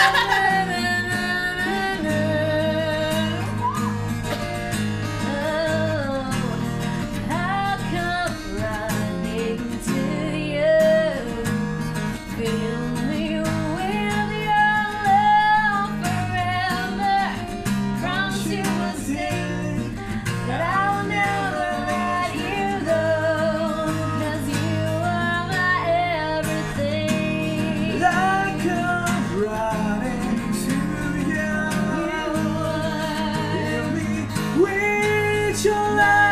Bye. your life.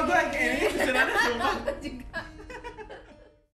sumpah gue Eh, ini pesanan sumpah.